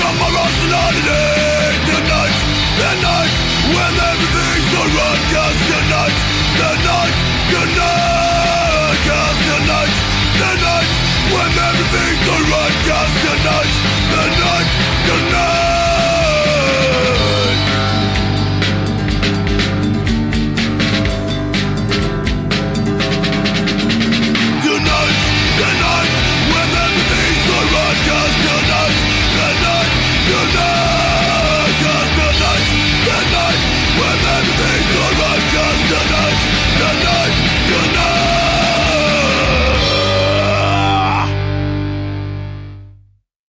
Come on, us tonight Tonight, night When everything's tonight, night, good night